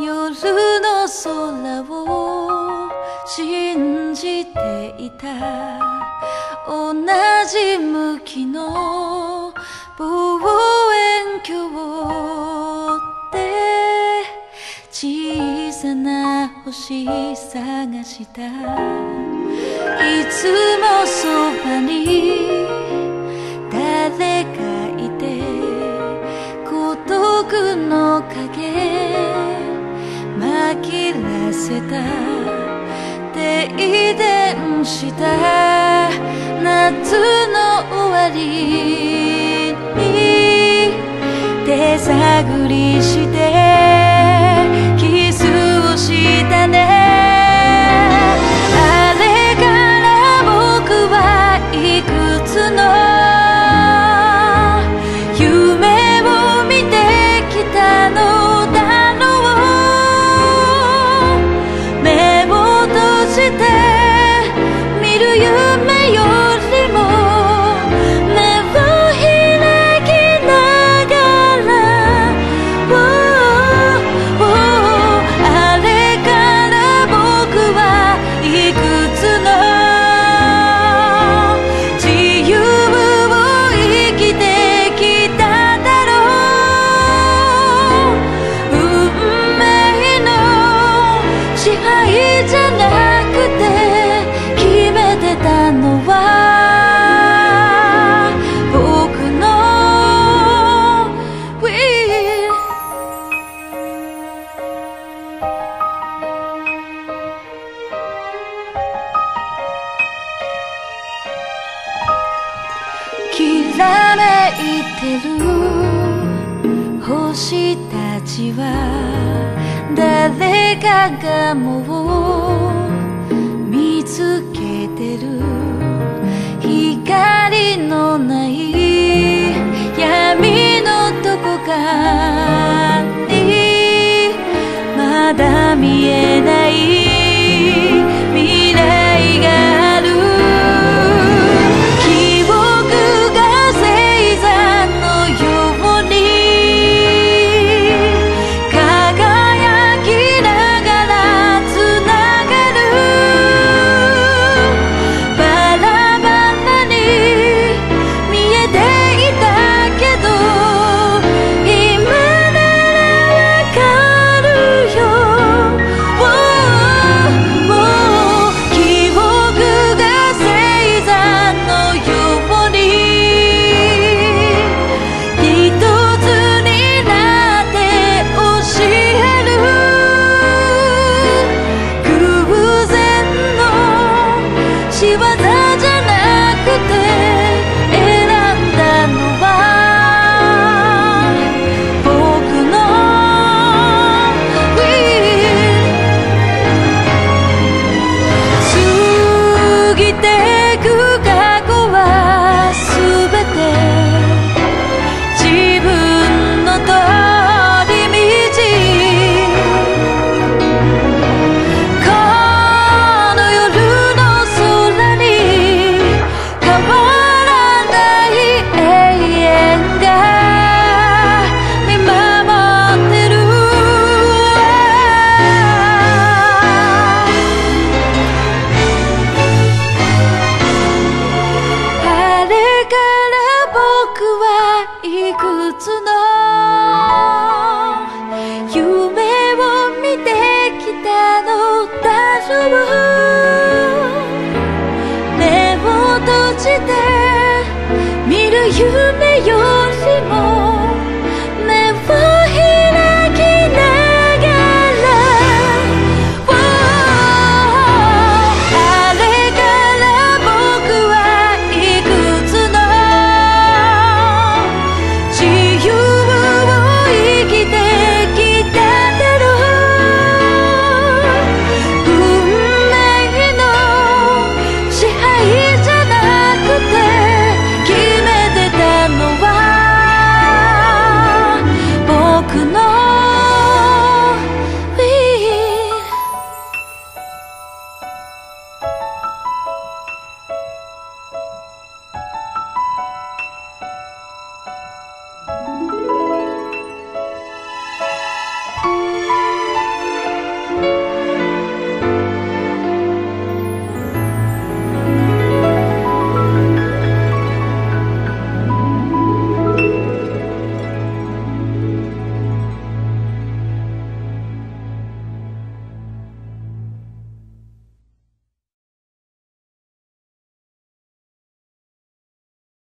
夜の空を信じていた。同じ向きの望遠鏡で小さな星探した。いつもせた。停電した。夏の終わりに手探りし也没有てる星たちは誰かがもう見つけてる。光のない闇のどこかにまだ見える夢よ